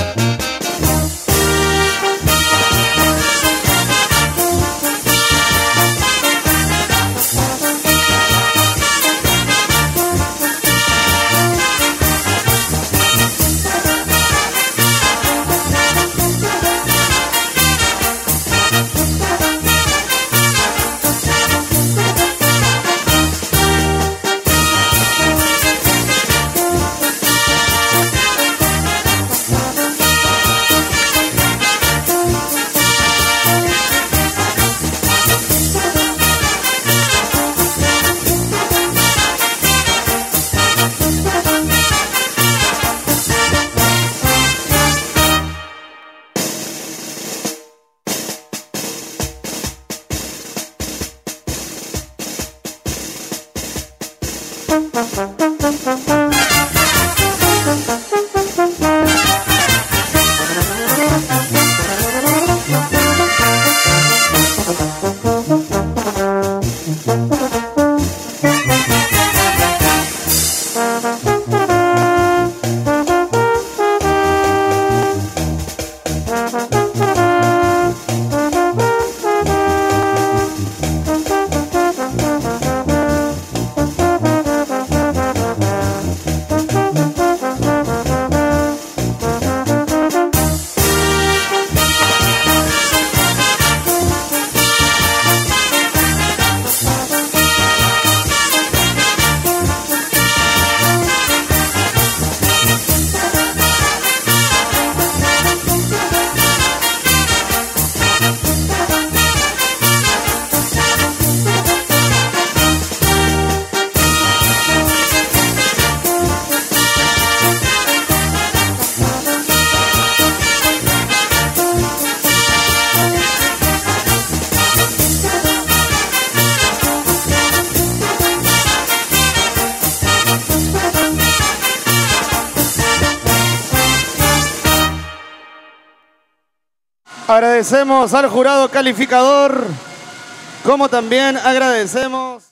Thank Bye. Agradecemos al jurado calificador, como también agradecemos...